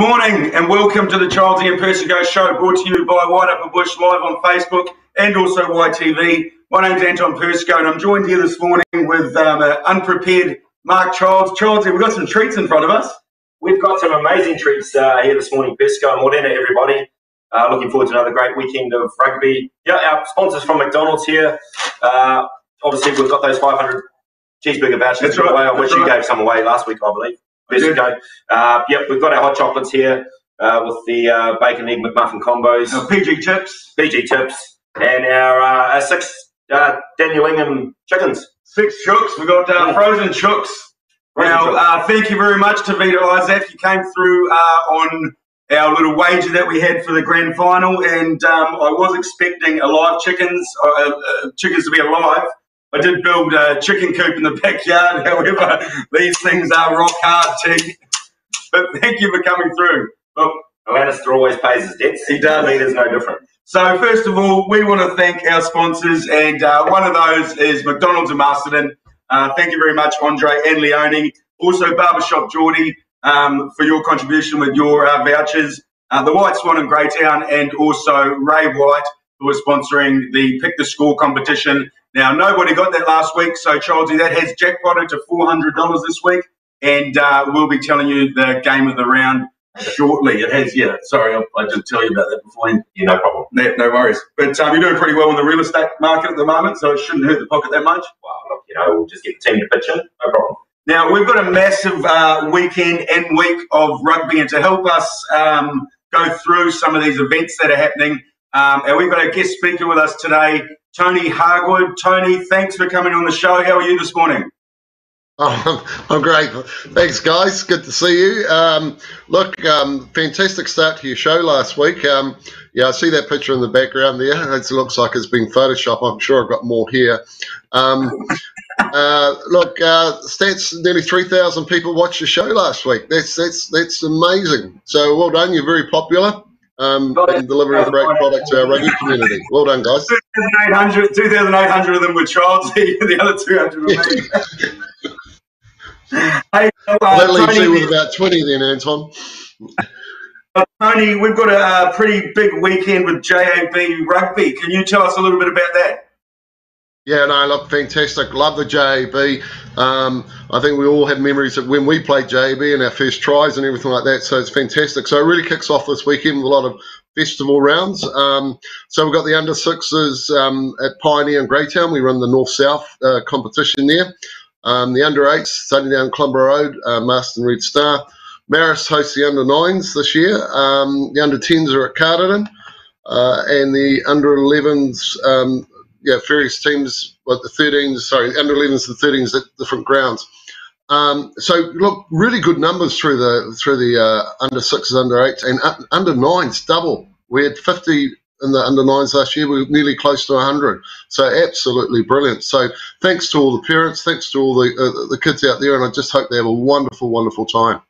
morning and welcome to the Childsy and Persico show brought to you by Wairarapa Bush live on Facebook and also YTV. My name's Anton Persico and I'm joined here this morning with um, an unprepared Mark Childs. Charles, we've got some treats in front of us. We've got some amazing treats uh, here this morning, Persico and Morena, everybody. Uh, looking forward to another great weekend of rugby. Yeah, our sponsors from McDonald's here. Uh, obviously, we've got those 500 cheeseburger vouchers That's right, away, on that's which you gave some away last week, I believe. Persico. Uh, yep, we've got our hot chocolates here uh, with the uh, bacon egg McMuffin combos, Our PG tips, BG chips. and our, uh, our six uh, Daniel Ingham chickens. six chooks. We've got uh, frozen chooks. Frozen Now, chooks. uh, thank you very much to Vito Isaac. You came through uh, on our little wager that we had for the grand final, and um, I was expecting alive chickens, uh, uh, chickens to be alive. I did build a chicken coop in the backyard. However, these things are rock hard, T. But thank you for coming through. Look, Lannister always pays his debts. He does. I mean, it's no different. So, first of all, we want to thank our sponsors, and uh, one of those is McDonald's of Masterton. Uh, thank you very much, Andre and Leone. Also, Barbershop Geordie um, for your contribution with your uh, vouchers. Uh, the White Swan in Greytown, and also Ray White, who are sponsoring the Pick the Score competition. Now, nobody got that last week, so Childsy, that has jackpotted to $400 this week, and uh, we'll be telling you the game of the round shortly. It has, yeah. Sorry, I, I did tell you about that beforehand. Yeah, no problem. No, no worries. But um, you're doing pretty well in the real estate market at the moment, so it shouldn't hurt the pocket that much. Well, look, you know, we'll just get the team to pitch in. No problem. Now, we've got a massive uh, weekend and week of rugby, and to help us um, go through some of these events that are happening, um, and we've got a guest speaker with us today, Tony Harwood. Tony, thanks for coming on the show. How are you this morning? Oh, I'm great. Thanks, guys. Good to see you. Um, look, um, fantastic start to your show last week. Um, yeah, I see that picture in the background there. It looks like it's been photoshopped. I'm sure I've got more here. Um, uh, look, uh, stats: nearly 3,000 people watched the show last week. That's that's that's amazing. So well done. You're very popular. Um, and delivering a great product to our rugby community. Well done, guys. 2,800, 2,800 of them were Childs, the other 200 were me. hey, uh, that leaves Tony, you with about 20 then, Anton. Uh, Tony, we've got a, uh pretty big weekend with JAB Rugby. Can you tell us a little bit about that? Yeah, no, look, fantastic. Love the JAB. Um, I think we all have memories of when we played JAB and our first tries and everything like that. So it's fantastic. So it really kicks off this weekend with a lot of festival rounds. Um, so we've got the under sixes um, at Pioneer and Greytown. We run the north south uh, competition there. Um, the under eights, Sunday down Clumber Road, uh, Masterton Red Star. Marist hosts the under nines this year. Um, the under tens are at Carterton. Uh, and the under 11s, um, yeah, various teams, but the 13s, sorry, under 11s and 13s at different grounds. Um, so look, really good numbers through the through the uh, under sixes, under eights, and uh, under nines double. We had 50 in the under nines last year. We were nearly close to 100. So absolutely brilliant. So thanks to all the parents, thanks to all the uh, the kids out there, and I just hope they have a wonderful, wonderful time.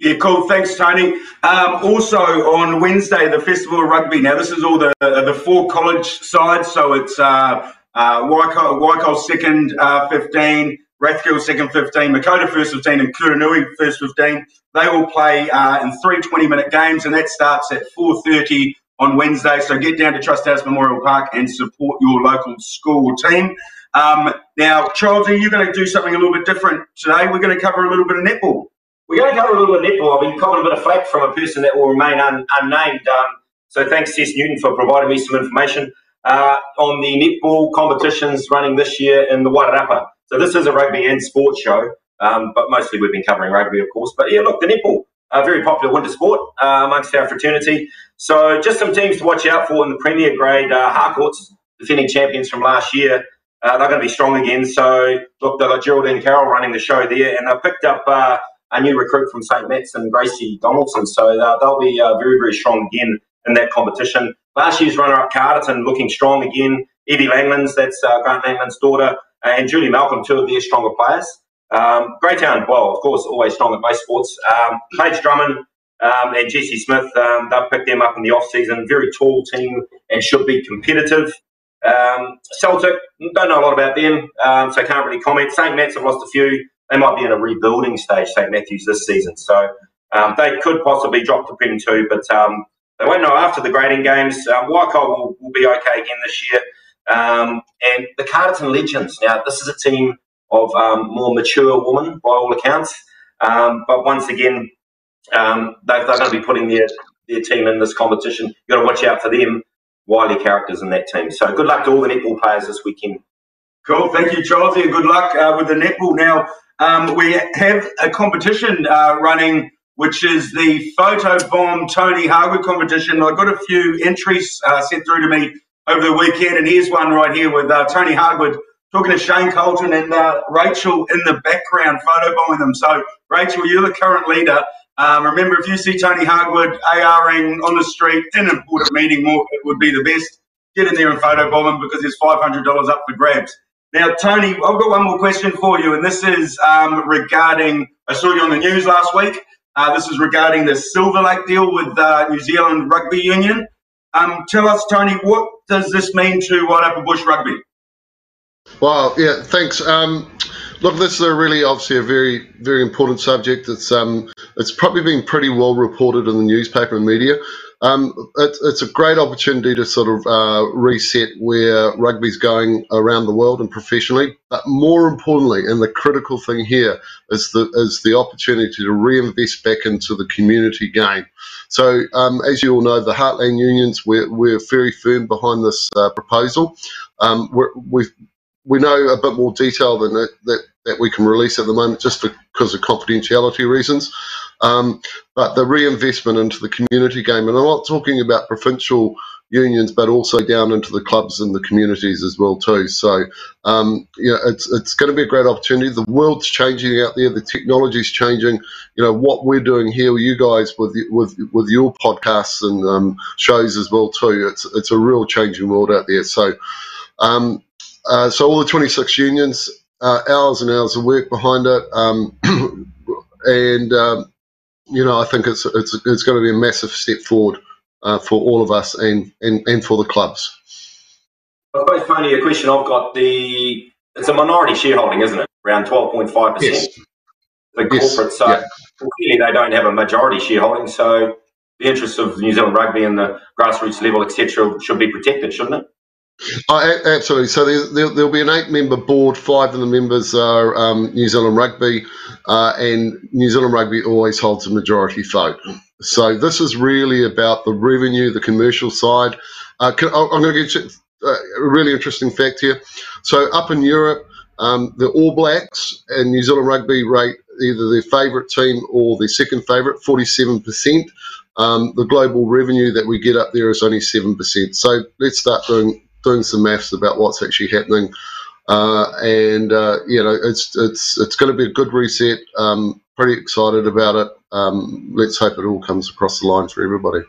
Yeah, cool. Thanks, Tony. Um, also on Wednesday, the Festival of Rugby. Now, this is all the the four college sides. So it's uh, uh, Waikato second uh, 15, Rathkeale second 15, Makoura first 15, and Kuranui first 15. They will play uh, in three 20-minute games, and that starts at 4.30 on Wednesday. So get down to Trust House Memorial Park and support your local school team. Um, now, Childs, you're going to do something a little bit different today. We're going to cover a little bit of netball. We're going to cover a little bit of netball. I've been copping a bit of flack from a person that will remain un, unnamed. Um, so thanks, Tess Newton, for providing me some information uh, on the netball competitions running this year in the Wairarapa. So this is a rugby and sports show, um, but mostly we've been covering rugby, of course. But yeah, look, the netball, a very popular winter sport uh, amongst our fraternity. So just some teams to watch out for in the Premier Grade. Uh, Harcourt's defending champions from last year. Uh, they're going to be strong again. So look, they've got Geraldine Carroll running the show there, and they've picked up uh, a new recruit from St. Matt's and Gracie Donaldson. So they'll, they'll be uh, very, very strong again in that competition. Last year's runner-up Carterton looking strong again. Evie Langlands, that's uh, Grant Langland's daughter, uh, and Julie Malcolm, two of their stronger players. Um, Greytown, well, of course, always strong at most sports. Um, Paige Drummond um, and Jesse Smith, um, they've picked them up in the off-season. Very tall team and should be competitive. Um, Celtic, don't know a lot about them, um, so can't really comment. St. Matt's have lost a few. They might be in a rebuilding stage, St. Matthews, this season. So Um, they could possibly drop to Prem 2, but um, they won't know after the grading games. Uh, Waikato will, will, be okay again this year. Um, and the Carterton Legends. Now, this is a team of um, more mature women by all accounts. Um, but once again, um, they, they're going to be putting their, their team in this competition. You've got to watch out for them. Wily characters in that team. So good luck to all the netball players this weekend. Cool. Thank you, Childs. And good luck uh, with the netball. Now, um, we have a competition uh, running, which is the Photo Bomb Tony Harwood competition. I got a few entries uh, sent through to me over the weekend, and here's one right here with uh, Tony Harwood talking to Shane Colton and uh, Rachel in the background, photo bombing them. So, Rachel, you're the current leader. Um, remember, if you see Tony Harwood ARing on the street in an important meeting, more it would be the best. Get in there and photo bomb him because there's $500 up for grabs. Now, Tony, I've got one more question for you, and this is um, regarding. I saw you on the news last week. Uh, this is regarding the Silver Lake deal with uh, New Zealand Rugby Union. Um, tell us, Tony, what does this mean to Wairarapa Bush Rugby? Well, yeah, thanks. Um, look, this is a really obviously a very very important subject. It's um it's probably been pretty well reported in the newspaper and media. Um, it, it's a great opportunity to sort of uh, reset where rugby's going around the world and professionally. But more importantly, and the critical thing here is the is the opportunity to reinvest back into the community game. So, um, as you all know, the Heartland Unions we're, we're very firm behind this uh, proposal. Um, we we know a bit more detail than that, that, that we can release at the moment, just because of confidentiality reasons. Um, but the reinvestment into the community game, and I'm not talking about provincial unions, but also down into the clubs and the communities as well too. So, um, you know, it's it's going to be a great opportunity. The world's changing out there. The technology's changing. You know what we're doing here, you guys, with with with your podcasts and um, shows as well too. It's it's a real changing world out there. So. Um, uh, so all the 26 unions, uh, hours and hours of work behind it, um, and um, you know I think it's it's it's going to be a massive step forward uh, for all of us and, and and for the clubs. I suppose, Tony, a question I've got the it's a minority shareholding, isn't it? Around 12.5 percent. The yes. corporate side, yeah. clearly they don't have a majority shareholding, so the interests of New Zealand rugby and the grassroots level, etc., should be protected, shouldn't it? Oh, absolutely. So there, will be an eight-member board. Five of the members are um, New Zealand Rugby, uh, and New Zealand Rugby always holds a majority vote. So this is really about the revenue, the commercial side. Uh, can, I'm going to get you uh, a really interesting fact here. So up in Europe, um, the All Blacks and New Zealand Rugby rate either their favourite team or their second favourite, 47%. Um, the global revenue that we get up there is only 7%. So let's start doing doing some maths about what's actually happening. Uh, and uh, you know, it's it's it's going to be a good reset. Um, pretty excited about it. Um, let's hope it all comes across the line for everybody.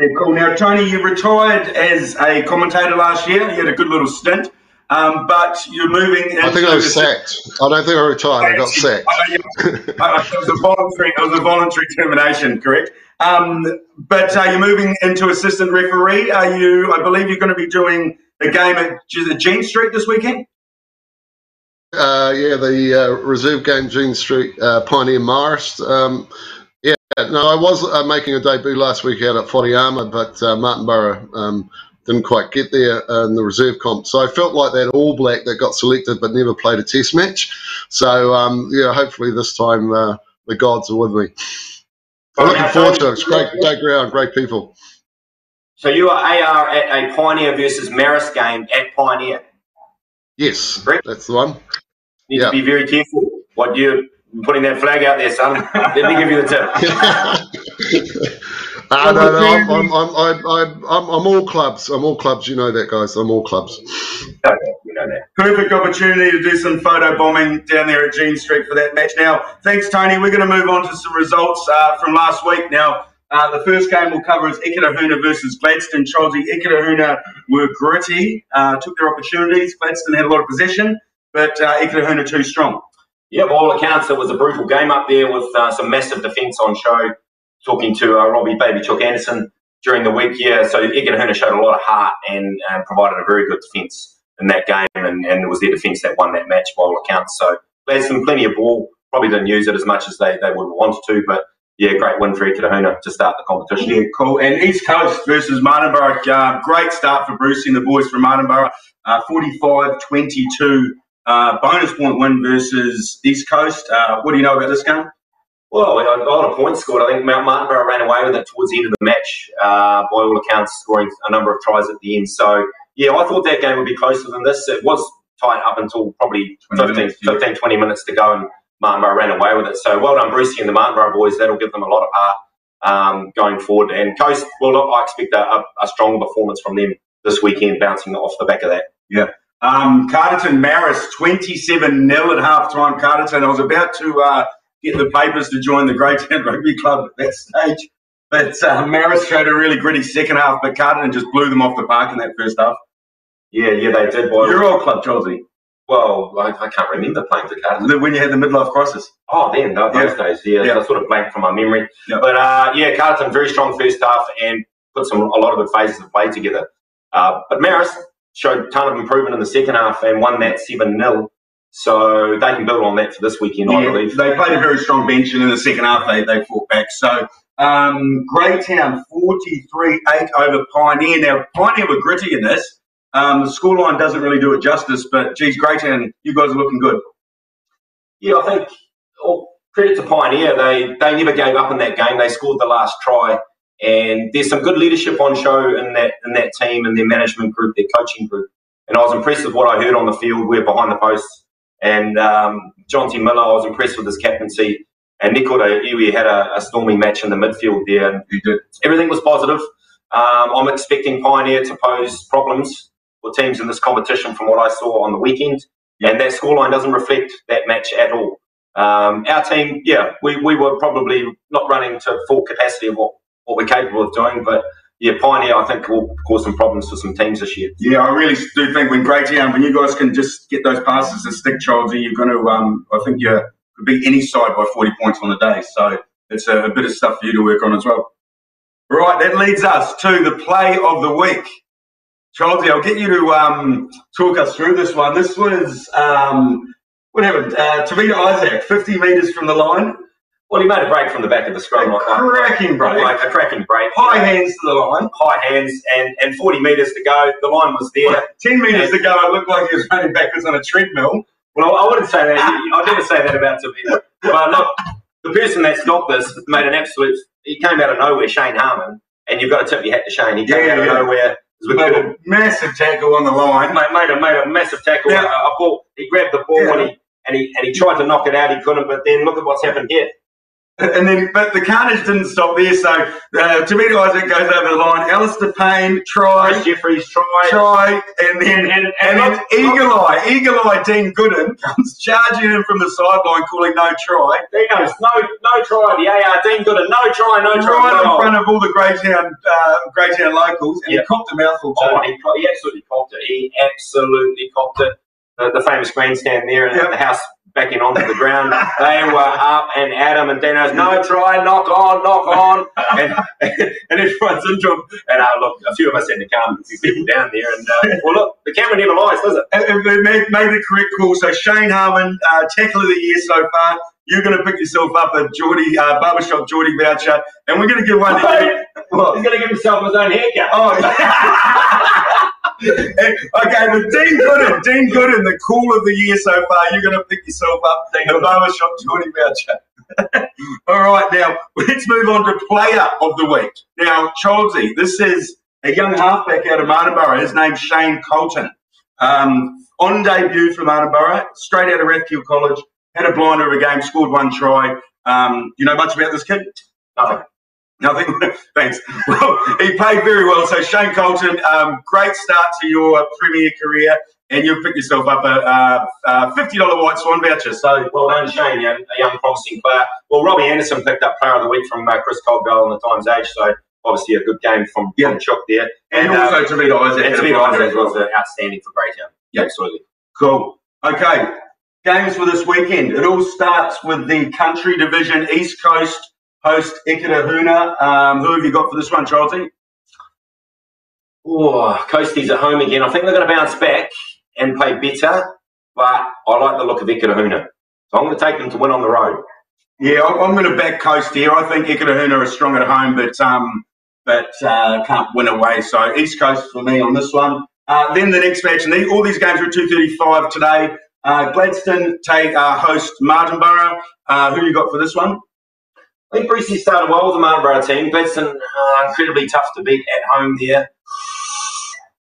Yeah, cool. Now, Tony, you retired as a commentator last year. You had a good little stint. Um, but you're moving. I think I was sacked. I don't think I retired. I got sacked. it was a voluntary. It was a voluntary termination, correct? Um, but uh, you're moving into assistant referee. Are you? I believe you're going to be doing the game at Jean Street this weekend. Uh, yeah, the uh, reserve game, Jean Street, uh, Pioneer Marist. Um, yeah, no, I was uh, making a debut last week out at Whareama, but uh, Martinborough um, didn't quite get there in the reserve comp. So I felt like that All Black that got selected but never played a test match. So um, yeah, hopefully this time uh, the gods are with me. I'm looking forward to it. It's great, great ground, great people. So you are AR at a Pioneer versus Marist game at Pioneer. Yes, Correct? that's the one. Need to be very careful what you're putting that flag out there, son. Let me give you the tip. Uh, no, no, I'm, I'm, I'm, I'm, I'm, I'm all clubs. I'm all clubs. You know that, guys. I'm all clubs. Okay, you Perfect opportunity to do some photo bombing down there at Jean Street for that match. Now, thanks, Tony. We're going to move on to some results uh, from last week. Now, uh, the first game we'll cover is Eketahuna versus Gladstone. Childsy Eketahuna were gritty, uh, took their opportunities. Gladstone had a lot of possession, but uh, Eketahuna too strong. Yeah, by all accounts, it was a brutal game up there with uh, some massive defence on show talking to uh, Robbie Baby Chuck Anderson during the week here. So Eketahuna showed a lot of heart and uh, provided a very good defence in that game, and, and it was their defence that won that match by all accounts. So Gladstone, plenty of ball, probably didn't use it as much as they, they would have wanted to, but yeah, great win for Eketahuna to start the competition. Yeah, cool. And East Coast versus Martinborough, uh, great start for Brucey and the boys from Martinborough. Uh, 45-22 uh, bonus point win versus East Coast. Uh, what do you know about this game? Well, a lot of points scored. I think Mount Martinborough ran away with it towards the end of the match, uh, by all accounts, scoring a number of tries at the end. So, yeah, I thought that game would be closer than this. It was tight up until probably 15, minutes, 15 20 minutes to go, and Martinborough ran away with it. So, well done, Brucey and the Martinborough boys. That'll give them a lot of heart um, going forward. And Coast, well, I expect a, a, a strong performance from them this weekend, bouncing off the back of that. Yeah. Um, Carterton Marist, 27 0 at half time. Carterton, I was about to uh, get the papers to join the Great Greytown Rugby Club at that stage. But uh, Marist showed a really gritty second half, but Carterton just blew them off the park in that first half. Yeah, yeah, they did. Boy. Your old club, Childsy. Well, I, I, can't remember playing for Carterton. When you had the midlife crisis. Oh, then, those yeah. days, yeah. yeah. I sort of blank from my memory. Yeah. But uh, yeah, Carterton, very strong first half and put some a lot of good phases of play together. Uh, but Marist showed a ton of improvement in the second half and won that 7 0. So they can build on that for this weekend, yeah, I believe. They played a very strong bench, and in the second half, they, they fought back. So um, Greytown 43 8 over Pioneer. Now, Pioneer were gritty in this. Um, the scoreline doesn't really do it justice, but geez, Greytown, you guys are looking good. Yeah, I think well, credit to Pioneer. They they never gave up in that game. They scored the last try, and there's some good leadership on show in that in that team and their management group, their coaching group. And I was impressed with what I heard on the field. We're behind the posts and um, John T. Miller, I was impressed with his captaincy. And Nicola Iwi had a, a, stormy match in the midfield there. And. Everything was positive. Um, I'm expecting Pioneer to pose problems for teams in this competition from what I saw on the weekend. And that scoreline doesn't reflect that match at all. Um, our team, yeah, we, we were probably not running to full capacity of what, what we're capable of doing, but yeah, Pioneer, I think, will cause some problems for some teams this year. Yeah, I really do think when Greytown, when you guys can just get those passes and stick, Childsy, you're going to, um, I think you could beat any side by 40 points on the day. So it's a, a, bit of stuff for you to work on as well. Right, that leads us to the play of the week. Childsy, I'll get you to um, talk us through this one. This was, um, what happened? Uh, Tavita Isaac, 50 metres from the line. Well, he made a break from the back of the scrum. A cracking break. Like a cracking break. High hands to the line. High hands and, and 40 metres to go. The line was there. Well, 10 metres to go, it looked like he was running backwards on a treadmill. Well, I wouldn't say that. I'd never say that about Tavita. But look, the person that stopped this made an absolute. He came out of nowhere, Shane Harmon, and you've got to tip your hat to Shane. He came yeah, out of yeah. nowhere. We made a massive tackle on the line. Made, made, a, made a massive tackle. I uh, he grabbed the ball yeah. and, he, and, he, and he tried to knock it out. He couldn't, but then look at what's happened here. And then, but the carnage didn't stop there. So, uh, Tavita Isaac goes over the line. Alistair Payne try. Chris Jeffries try. Try. And then, and, and, and then Eagle Eye, Eagle Eye Dean Gooden comes charging in from the sideline calling no try. He goes, no, no try. The AR Dean Gooden, no try, no try. Right in front of all the Greytown, uh, Greytown locals. And yep. he copped a mouthful too. Oh, he, he absolutely copped it. He absolutely copped it. The, the famous grandstand there and yep. the house backing onto the ground. They were up and at him, and Dano's no try, knock on, knock on, and and everyone's into him. And uh, look, a few of us had to calm a few people down there. And uh, well, look, the camera never lies, does it? And, and made, made the correct call. So Shane Harmon, uh, tackle of the year so far. You're going to pick yourself up a Geordie uh, barbershop Geordie voucher, and we're going to give one. to you. He's going to give himself his own haircut. Oh. okay, but Dean Gooden, Dean Gooden, the cool of the year so far. You're going to pick yourself up the barbershop Geordie voucher. All right, now let's move on to player of the week. Now, Childsy, this is a young halfback out of Martinborough. His name's Shane Colton. Um, on debut for Martinborough, straight out of Rathkeale College, had a blinder of a game, scored one try. Um, you know much about this kid? Nothing. Nothing. Thanks. Well, he played very well. So Shane Colton, um, great start to your Premier career, and you'll pick yourself up a, fifty dollar White Swan voucher. So well done, Shane. a young promising player. Well, Robbie Anderson picked up Player of the Week from uh, Chris Caldwell in the Times Age. So obviously a good game from, yeah. from Chuck there, and, and also um, Tavita Isaac. And Tavita Isaac was outstanding for Greytown. Yeah, absolutely. Cool. Okay. Games for this weekend. It all starts with the country division, East Coast host Eketahuna. Um, who have you got for this one, Childsy? Oh, Coasties at home again. I think they're going to bounce back and play better, but I like the look of Eketahuna. So I'm going to take them to win on the road. Yeah, I'm going to back Coast here. I think Eketahuna are strong at home, but um, but uh, can't win away. So East Coast for me on this one. Uh, then the next match, and these, all these games are at 2.35 today. Uh, Gladstone take uh, host Martinborough. Uh, who you got for this one? I think Brucey started well with the Martinborough team. Gladstone, uh, incredibly tough to beat at home there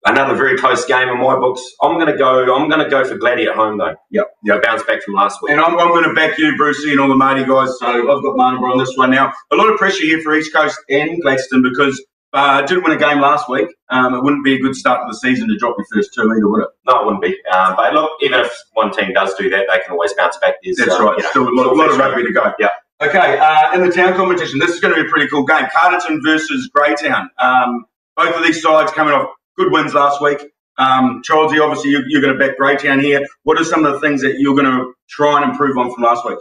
another very close game in my books. I'm going to go. I'm going to go for Gladdy at home though. Yep. Yeah. Bounce back from last week. And I'm, I'm going to back you, Brucey, and all the Marty guys. So I've got Martinborough on this one now. A lot of pressure here for East Coast and Gladstone because uh, didn't win a game last week. Um, it wouldn't be a good start to the season to drop your first two either, would it? No, it wouldn't be. Um, but look, even if one team does do that, they can always bounce back. There's, That's uh, right. You know, Still a lot, a lot of rugby to go. Yeah. Okay, uh, in the town competition, this is going to be a pretty cool game. Carterton versus Greytown. Um, both of these sides coming off good wins last week. Um, Childsy, obviously you, you're going to back Greytown here. What are some of the things that you're going to try and improve on from last week?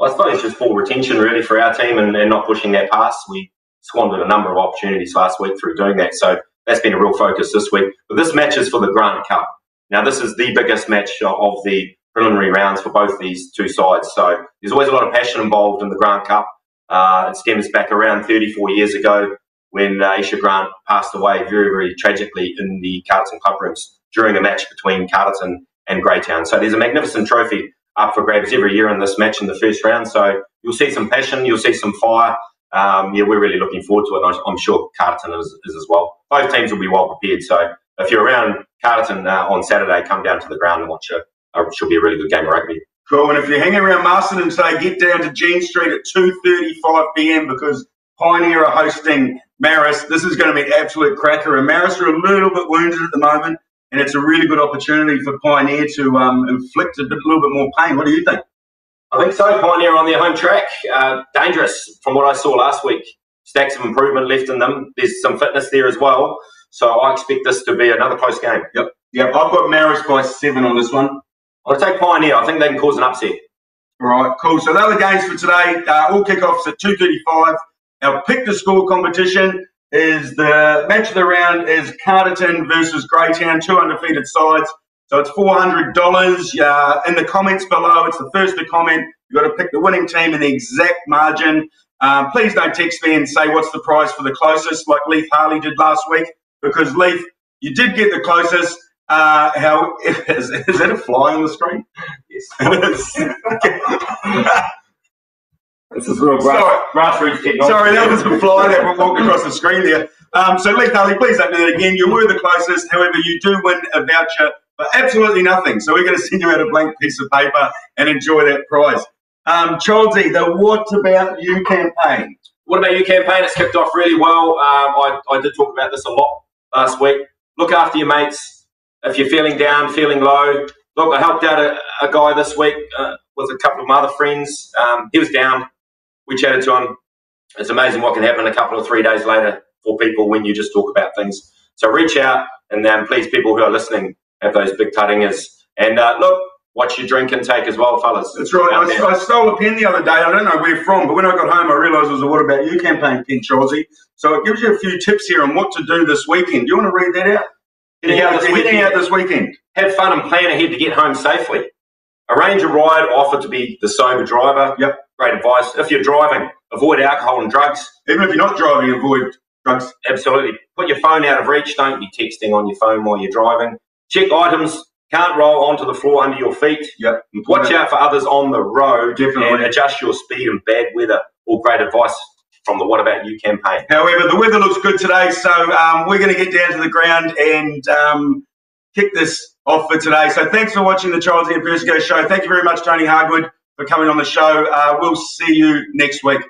I suppose just full retention really for our team and, and not pushing that pass. We squandered a number of opportunities last week through doing that. So that's been a real focus this week. But this match is for the Grant Cup. Now, this is the biggest match of the preliminary rounds for both these two sides. So there's always a lot of passion involved in the Grant Cup. Uh, it stems back around 34 years ago when uh, Isha Grant passed away very, very tragically in the Carterton club rooms during a match between Carterton and Greytown. So there's a magnificent trophy up for grabs every year in this match in the first round. So you'll see some passion, you'll see some fire. Um, yeah, we're really looking forward to it. I'm sure Carterton is, is, as well. Both teams will be well prepared. So if you're around Carterton uh, on Saturday, come down to the ground and watch it. Uh, should be a really good game of rugby. Cool. And if you're hanging around Masterton today, get down to Jean Street at 2.35 p.m. because Pioneer are hosting Marist. This is going to be an absolute cracker. And Marist are a little bit wounded at the moment, and it's a really good opportunity for Pioneer to um, inflict a, bit, a little bit more pain. What do you think? I think so. Pioneer on their home track. Uh, dangerous from what I saw last week. Stacks of improvement left in them. There's some fitness there as well. So I expect this to be another close game. Yep. Yep. I've got Marist by seven on this one. I'll take Pioneer. I think they can cause an upset. All right, cool. So those are the games for today. Uh, all kickoffs at 2.35. Our pick the score competition is the match of the round is Carterton versus Greytown, two undefeated sides. So it's four hundred dollars. Uh, in the comments below, it's the first to comment. You've got to pick the winning team and the exact margin. Um, please don't text me and say what's the price for the closest, like Leith Harley did last week, because Leith, you did get the closest. Uh, how is, is that a fly on the screen? Yes. This is real grass, sorry. grassroots technology. Sorry, that was a fly that walked across the screen there. Um, so, Lee Harley, please don't do that again. You were the closest. However, you do win a voucher for absolutely nothing. So, we're going to send you out a blank piece of paper and enjoy that prize. Um, Childsy, the What About You campaign. What About You campaign? It's kicked off really well. Um, I, I did talk about this a lot last week. Look after your mates. If you're feeling down, feeling low, look, I helped out a, a guy this week uh, with a couple of my other friends. Um, he was down we chatted to him. It's amazing what can happen a couple of three days later for people when you just talk about things. So reach out and then please, people who are listening, have those big cuttings. And uh, look, watch your drink intake as well, fellas. That's right. I, I, stole a pen the other day. I don't know where from, but when I got home, I realised it was a What About You campaign pen, Childsy. So it gives you a few tips here on what to do this weekend. Do you want to read that out? Heading out, this weekend, out this weekend. Have fun and plan ahead to get home safely. Arrange a ride, offer to be the sober driver. Yep. Great advice. If you're driving, avoid alcohol and drugs. Even if you're not driving, avoid drugs. Absolutely. Put your phone out of reach. Don't be texting on your phone while you're driving. Check items. Can't roll onto the floor under your feet. Yep. Watch out for others on the road. Definitely. And adjust your speed in bad weather. All great advice from the What About You campaign. However, the weather looks good today, so um, we're going to get down to the ground and um, kick this off for today. So thanks for watching the Childsy and Persico show. Thank you very much, Tony Harwood, for coming on the show. Uh, we'll see you next week.